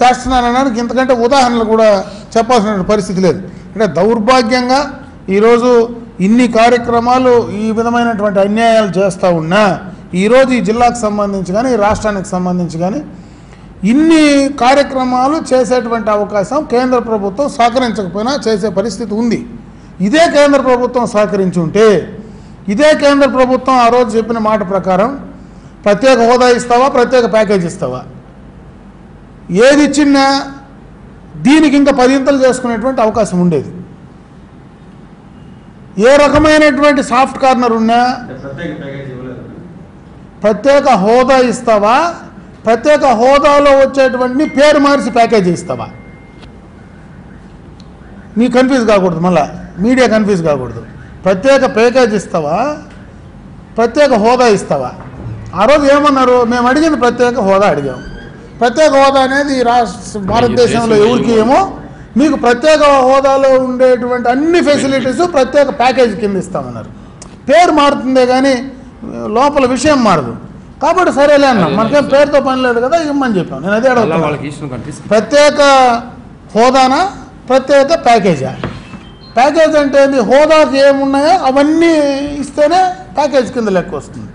చేస్తున్నారనడానికి ఇంతకంటే ఉదాహరణలు కూడా చెప్పాల్సిన పరిస్థితి లేదు. అంటే దౌర్భాగ్యంగా ఈరోజు ఇన్ని కార్యక్రమాలు ఈ విధమైనటువంటి అన్యాయాలు చేస్తూ ఉన్నా ఈరోజు ఈ జిల్లాకు సంబంధించి కానీ ఈ రాష్ట్రానికి సంబంధించి కానీ ఇన్ని కార్యక్రమాలు చేసేటువంటి అవకాశం కేంద్ర ప్రభుత్వం సహకరించకపోయినా చేసే పరిస్థితి ఉంది. ఇదే కేంద్ర ప్రభుత్వం సహకరించి ఉంటే ఇదే కేంద్ర ప్రభుత్వం ఆ రోజు చెప్పిన మాట ప్రకారం ప్రత్యేక హోదా ఇస్తావా ప్రత్యేక ప్యాకేజ్ ఇస్తావా? ఏది ఇచ్చినా దీనికి ఇంకా పదింతలు చేసుకునేటువంటి అవకాశం ఉండేది. ఏ రకమైనటువంటి సాఫ్ట్ కార్నర్ ఉన్నా ప్రత్యేక హోదా ఇస్తావా? ప్రత్యేక హోదాలో వచ్చేటువంటి పేరు మార్చి ప్యాకేజీ ఇస్తావా? నీ కన్ఫ్యూజ్ కాకూడదు మళ్ళా. మీడియా కన్ఫ్యూజ్ కాకూడదు. ప్రత్యేక ప్యాకేజ్ ఇస్తావా? ప్రత్యేక హోదా ఇస్తావా? ఆ రోజు ఏమన్నారు? మేము అడిగింది ప్రత్యేక హోదా అడిగాం. ప్రత్యేక హోదా అనేది ఈ రాష్ట్ర భారతదేశంలో ఎవరికి ఏమో మీకు ప్రత్యేక హోదాలో ఉండేటువంటి అన్ని ఫెసిలిటీస్ ప్రత్యేక ప్యాకేజ్ కింద ఇస్తామన్నారు. పేరు మారుతుందే కానీ లోపల విషయం మారదు. కాబట్టి సరేలే అన్న మనకేం. పేరుతో పని లేదు కదా ఇమ్మని చెప్పాం. నేను అదే కనిపిస్తుంది ప్రత్యేక హోదానా ప్రత్యేక ప్యాకేజా ప్యాకేజ్ అంటే ఏంది? హోదాకి ఏమున్నాయో అవన్నీ ఇస్తేనే ప్యాకేజ్ కింద లెక్క వస్తుంది.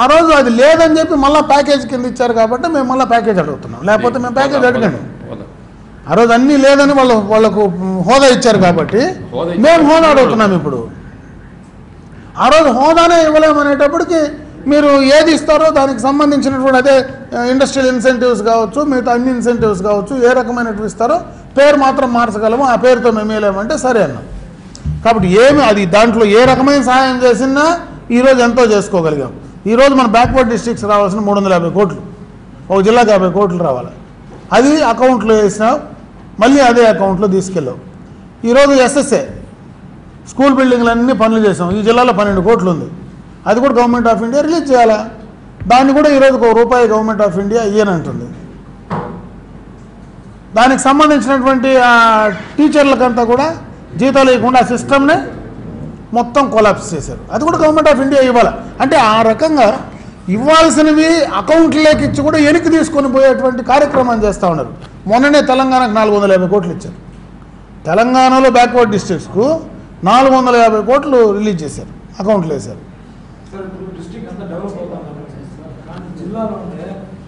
ఆ రోజు అది లేదని చెప్పి మళ్ళీ ప్యాకేజ్ కింద ఇచ్చారు కాబట్టి మేము మళ్ళీ ప్యాకేజ్ అడుగుతున్నాం. లేకపోతే మేము ప్యాకేజ్ అడగండి. ఆ రోజు అన్నీ లేదని వాళ్ళు వాళ్ళకు హోదా ఇచ్చారు కాబట్టి. మేము హోదా అడుగుతున్నాం ఇప్పుడు. ఆ రోజు హోదానే ఇవ్వలేమనేటప్పటికి మీరు ఏది ఇస్తారో దానికి సంబంధించినటువంటి అదే ఇండస్ట్రియల్ ఇన్సెంటివ్స్ కావచ్చు మిగతా అన్ని ఇన్సెంటివ్స్ కావచ్చు ఏ రకమైనటువంటి ఇస్తారో పేరు మాత్రం మార్చగలము ఆ పేరుతో మేము వేయలేమంటే సరే అన్నాం. కాబట్టి ఏమి అది దాంట్లో ఏ రకమైన సహాయం చేసినా ఈరోజు ఎంతో చేసుకోగలిగాం. ఈరోజు మన బ్యాక్వర్డ్ డిస్ట్రిక్ట్స్ రావాల్సిన మూడు వందల యాభై కోట్లు. ఒక జిల్లాకి యాభై కోట్లు రావాలి. అది అకౌంట్లో వేసినావు మళ్ళీ అదే అకౌంట్లో తీసుకెళ్ళావు. ఈరోజు ఎస్ఎస్ఏ స్కూల్ బిల్డింగ్లన్నీ పనులు చేసాం. ఈ జిల్లాలో పన్నెండు కోట్లు ఉంది అది కూడా గవర్నమెంట్ ఆఫ్ ఇండియా రిలీజ్ చేయాలా? దాన్ని కూడా ఈరోజు ఒక రూపాయి గవర్నమెంట్ ఆఫ్ ఇండియా ఇయ్యనంటుంది దానికి సంబంధించినటువంటి టీచర్లకంతా కూడా జీతాలు ఇవ్వకుండా ఆ సిస్టమ్నే మొత్తం కొలాప్స్ చేశారు. అది కూడా గవర్నమెంట్ ఆఫ్ ఇండియా ఇవ్వాలి. అంటే ఆ రకంగా ఇవ్వాల్సినవి అకౌంట్లోకి ఇచ్చి కూడా వెనక్కి తీసుకొని పోయేటువంటి కార్యక్రమం చేస్తూ ఉన్నారు. మొన్ననే తెలంగాణకు నాలుగు వందల యాభై కోట్లు ఇచ్చారు. తెలంగాణలో బ్యాక్వర్డ్ డిస్ట్రిక్ట్స్కు నాలుగు వందల యాభై కోట్లు రిలీజ్ చేశారు. అకౌంట్లో వేశారు.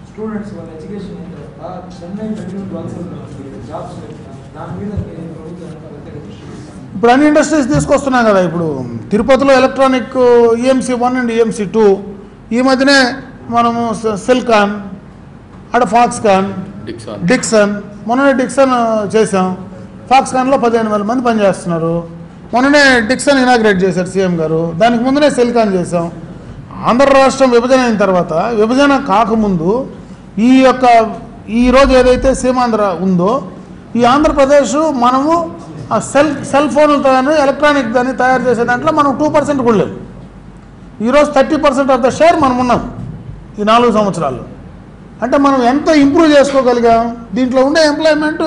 స్టూడెంట్స్ వాళ్ళ ఎడ్యుకేషన్ చెన్నై జాబ్స్ దాని మీద మీరు ప్రభుత్వం ఏమైనా ప్రత్యేక దృష్టి పెట్టారు? ఇప్పుడు అన్ని ఇండస్ట్రీస్ తీసుకొస్తున్నాం కదా ఇప్పుడు తిరుపతిలో electronic EMC one and EMC two ఈ మధ్యనే మనము సెల్కాన్ అక్కడ ఫాక్స్కాన్ డిక్సాన్ డిక్సన్ మొన్ననే డిక్సన్ చేసాం ఫాక్స్కాన్లో పదిహేను వేల మంది పనిచేస్తున్నారు. మొన్ననే డిక్సన్ ఇనాగ్రేట్ చేశారు సీఎం గారు. దానికి ముందునే సెల్కాన్ చేసాం ఆంధ్ర రాష్ట్రం విభజన అయిన తర్వాత విభజన కాకముందు ఈ యొక్క ఈ రోజు ఏదైతే సీమాంధ్ర ఉందో ఈ ఆంధ్రప్రదేశ్ మనము ఆ సెల్ సెల్ ఫోన్లతో ఎలక్ట్రానిక్ దాన్ని తయారు చేసే దాంట్లో మనం టూ పర్సెంట్ కూడా లేవు. ఈరోజు thirty percent of the share మనం ఉన్నాం ఈ నాలుగు సంవత్సరాల్లో. అంటే మనం ఎంత ఇంప్రూవ్ చేసుకోగలిగాం? దీంట్లో ఉండే ఎంప్లాయ్మెంట్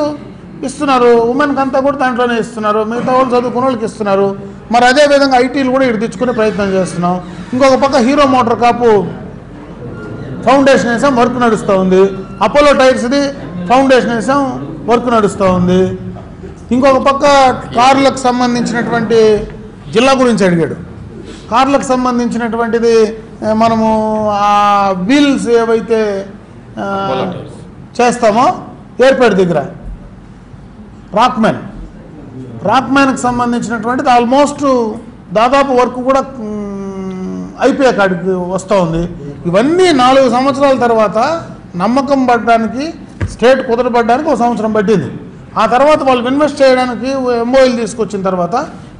ఇస్తున్నారు. ఉమెన్కి అంతా కూడా దాంట్లోనే ఇస్తున్నారు. మిగతా వాళ్ళు చదువుకున్న వాళ్ళకి ఇస్తున్నారు. మరి అదే విధంగా ఐటీలు కూడా ఇటు తెచ్చుకునే ప్రయత్నం చేస్తున్నాం. ఇంకొక పక్క హీరో మోటార్ కాపు ఫౌండేషన్ వేసాం వర్క్ నడుస్తూ ఉంది. అపోలో టైర్స్ది ఫౌండేషన్ వేసాం వర్క్ నడుస్తూ ఉంది. ఇంకొక పక్క కార్లకు సంబంధించినటువంటి జిల్లా గురించి అడిగాడు. కార్లకు సంబంధించినటువంటిది మనము ఆ వీల్స్ ఏవైతే చేస్తామో ఎయిర్పోర్ట్ దగ్గర. రాక్మెన్ రాక్మెన్కి సంబంధించినటువంటిది ఆల్మోస్ట్ దాదాపు వర్క్ కూడా అయిపోయే కాడికి వస్తూ ఉంది. ఇవన్నీ నాలుగు సంవత్సరాల తర్వాత నమ్మకం పడడానికి స్టేట్ కుదరబడ్డానికి ఒక సంవత్సరం పట్టింది. ఆ తర్వాత వాళ్ళు ఇన్వెస్ట్ చేయడానికి ఎంఓఎల్ తీసుకొచ్చిన తర్వాత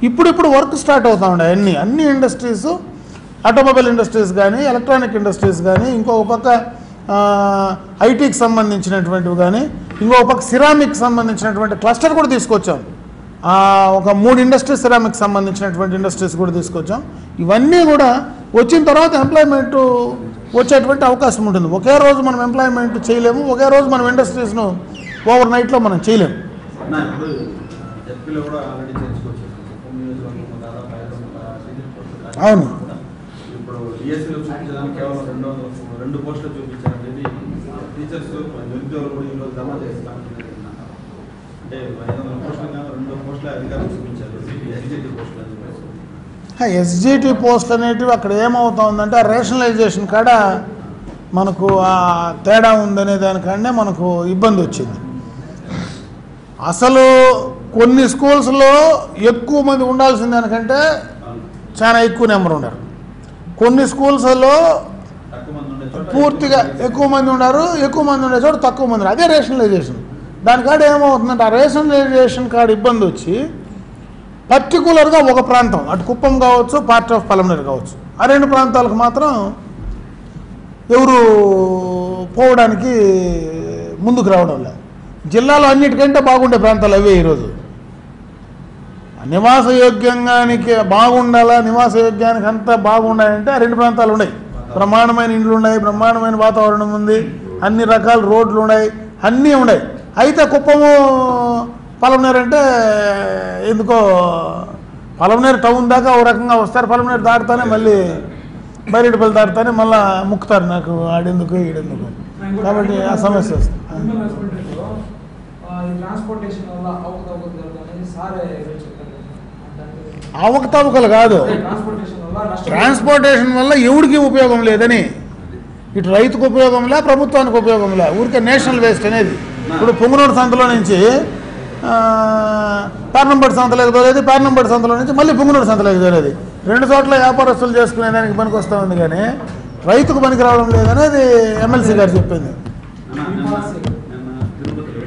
ఇప్పుడిప్పుడు వర్క్ స్టార్ట్ అవుతా ఉండే అన్ని అన్ని ఇండస్ట్రీస్ ఆటోమొబైల్ ఇండస్ట్రీస్ కానీ ఎలక్ట్రానిక్ ఇండస్ట్రీస్ కానీ ఇంకొక పక్క ఐటీకి సంబంధించినటువంటివి కానీ ఇంకొక పక్క సిరామిక్ సంబంధించినటువంటి క్లస్టర్ కూడా తీసుకొచ్చాం. ఒక మూడు ఇండస్ట్రీస్ సిరామిక్ సంబంధించినటువంటి ఇండస్ట్రీస్ కూడా తీసుకొచ్చాం. ఇవన్నీ కూడా వచ్చిన తర్వాత ఎంప్లాయ్మెంట్ వచ్చేటువంటి అవకాశం ఉంటుంది. ఒకే రోజు మనం ఎంప్లాయ్మెంట్ చేయలేము ఒకే రోజు మనం ఇండస్ట్రీస్ను ఓవర్ నైట్లో మనం చేయలేము అవును. ఎస్జిటి పోస్ట్ అనేటివి అక్కడ ఏమవుతుందంటే ఆ రేషనలైజేషన్ కాడ మనకు ఆ తేడా ఉందనే దానికంటే మనకు ఇబ్బంది వచ్చింది. అసలు కొన్ని స్కూల్స్లో ఎక్కువ మంది ఉండాల్సిన దానికంటే చాలా ఎక్కువ నెంబర్ ఉన్నారు. కొన్ని స్కూల్స్లో పూర్తిగా ఎక్కువ మంది ఉన్నారు ఎక్కువ మంది ఉండే చోట తక్కువ మంది ఉన్నారు. అదే రేషనలైజేషన్ దాని కాడ ఏమవుతుందంటే ఆ రేషనలైజేషన్ కాడ ఇబ్బంది వచ్చి పర్టికులర్గా ఒక ప్రాంతం అటు కుప్పం కావచ్చు పార్ట్ ఆఫ్ పలమనేరు కావచ్చు ఆ రెండు ప్రాంతాలకు మాత్రం ఎవరు పోవడానికి ముందుకు రావడం లేదు. జిల్లాలో అన్నిటికంటే బాగుండే ప్రాంతాలు అవే ఈరోజు. నివాస యోగ్యంగానికి బాగుండాలా నివాస యోగ్యానికి అంతా బాగుండాలంటే ఆ రెండు ప్రాంతాలు ఉన్నాయి. బ్రహ్మాండమైన ఇండ్లు ఉన్నాయి బ్రహ్మాండమైన వాతావరణం ఉంది అన్ని రకాల రోడ్లు ఉన్నాయి అన్నీ ఉన్నాయి. అయితే కుప్పము పలమనేరంటే ఎందుకో పలమనేరు టౌన్ దాకా ఓ రకంగా వస్తారు. పలమనేరు దాటుతానే మళ్ళీ బయలుపల్లి దాటుతానే మళ్ళీ ముక్కుతారు నాకు ఆడెందుకు ఈడెందుకు. కాబట్టి ఆ సమస్య వస్తుంది అర్బన్ హాస్పిటల్లో ఆ, ఈ ట్రాన్స్పోర్టేషన్ వల్ల అవకతవకలు జరుగుతాయని సారే అవకతవకలు కాదు. ట్రాన్స్పోర్టేషన్ వల్ల ఎవడికి ఉపయోగం లేదని? ఇటు రైతుకు ఉపయోగం లే ప్రభుత్వానికి ఉపయోగం లే. ఊరికే నేషనల్ వేస్ట్ అనేది. ఇప్పుడు పొంగునూరు సంతలో నుంచి పేర్నంబడి సంతలోకి తోలేది పేర్నంబడి సంతలో నుంచి మళ్ళీ పొంగునూరు సంతలోకి తోలేది రెండు చోట్ల వ్యాపారస్తులు చేసుకునే దానికి పనికి వస్తూ ఉంది కానీ రైతుకు పనికి రావడం లేదనేది ఎమ్మెల్సీ గారు చెప్పింది నిన్న నిన్న- నిన్న తిరుపతిలో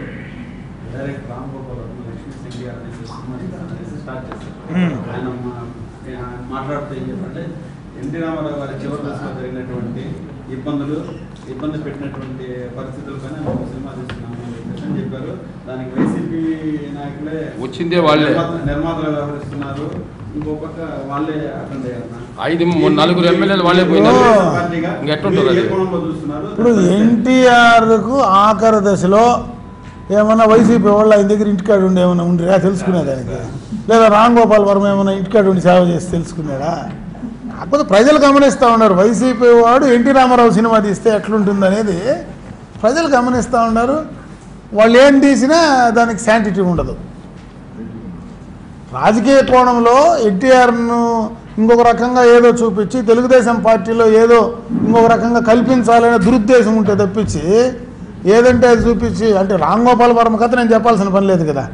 డైరెక్ట్ రామ్ గోపాల్ లక్ష్మీ సింగ్ గారు అనేసి స్టార్ట్ చేశారు. మ్మ్. ఆయన మాట్లాడుతూ ఏం చెప్పంటే ఎన్టీ రామారావు గారి చివరి దశలో జరిగినటువంటి ఇబ్బందులు ఇబ్బంది పెట్టినటువంటి పరిస్థితుల ఒక సినిమా తీస్తున్నాము అని చెప్పారు. దానికి వైసీపీ నాయకులే వచ్చిందే వాళ్ళే. నిర్మాత- నిర్మాతలు వ్యవహరిస్తున్నారు. ఇంకో పక్క వాళ్ళే అటెండ్ అయ్యారన్న ఐదు నలుగురు ఎమ్మెల్యేలు వాళ్ళే పోయినారు. చూస్తున్నారు. ఇప్పుడు ఎన్టీఆర్కు ఆఖరి దశలో ఏమన్నా వైసీపీ వాళ్ళు ఆయన దగ్గర ఇంటికాడ ఉండి ఏమైనా ఉండిరా? తెలుసుకునేదానికి లేదా రామ్ గోపాల్ వర్మ ఏమైనా ఇంటికాడ ఉండి సేవ చేసి తెలుసుకున్నాడా? కాకపోతే ప్రజలు గమనిస్తూ ఉన్నారు. వైసీపీ వాడు ఎన్టీ రామారావు సినిమా తీస్తే ఎట్లుంటుంది అనేది ప్రజలు గమనిస్తూ ఉన్నారు. వాళ్ళు ఏం తీసినా దానికి శాంటిటీ ఉండదు. రాజకీయ కోణంలో ఎన్టీఆర్ను ఇంకొక రకంగా ఏదో చూపించి తెలుగుదేశం పార్టీలో ఏదో ఇంకొక రకంగా కల్పించాలనే దురుద్దేశం ఉంటే తప్పించి ఏదంటే అది చూపించి అంటే రామ్ గోపాల్ వర్మ కథ నేను చెప్పాల్సిన పని లేదు కదా.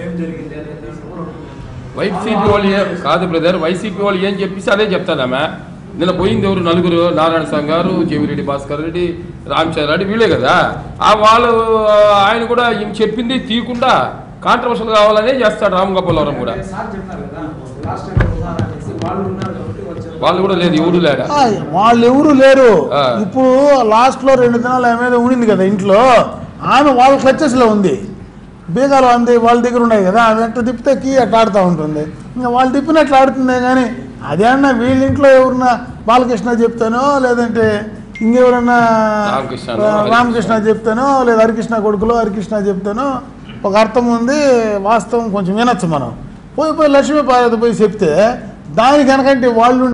ఏం. వైసీపీ వాళ్ళు ఏ కాదు బ్రదర్ వైసీపీ వాళ్ళు ఏం చెప్పిస్తే అదే చెప్తానమ్మా నిన్న పోయింది ఎవరు? నలుగురు. నారాయణ స్వామి గారు జేవిరెడ్డి భాస్కర్ రెడ్డి రామచంద్ర రెడ్డి వీళ్ళే కదా. ఆ వాళ్ళు ఆయన కూడా ఈయన చెప్పింది తీయకుండా కాంట్రవర్షియల్ కావాలనే చేస్తాడు రామ్ గోపాలవరం కూడా. లాస్ట్ వాళ్ళు కూడా లేదు లేడా? ఆ, వాళ్ళు ఎవరు లేరు. ఇప్పుడు లాస్ట్లో రెండు దినాలు ఆమె మీద ఉండింది కదా ఇంట్లో. ఆమె వాళ్ళ క్లచెస్లో ఉంది. బీగాలు అంది వాళ్ళ దగ్గర ఉన్నాయి కదా ఆమె ఎట్లా తిప్పితే కీ అట్లా ఆడుతూ ఉంటుంది. ఇంకా వాళ్ళు తిప్పినట్లు ఆడుతుందే కానీ అదేమన్నా వీళ్ళ ఇంట్లో ఎవరన్నా బాలకృష్ణ చెప్తానో లేదంటే ఇంకెవరన్నా. రామకృష్ణ చెప్తానో లేదా హరికృష్ణ కొడుకులో హరికృష్ణ చెప్తానో ఒక అర్థం ఉంది వాస్తవం కొంచెం వినొచ్చు మనం. పోయి పోయి లక్ష్మీ పార్వతి పోయి చెప్తే దానికనకంటే వాళ్ళు